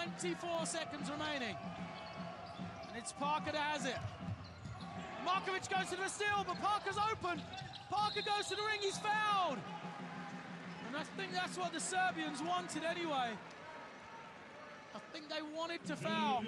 24 seconds remaining. And it's Parker that has it. Markovic goes to the steal, but Parker's open. Parker goes to the ring, he's fouled. And I think that's what the Serbians wanted anyway. I think they wanted to foul.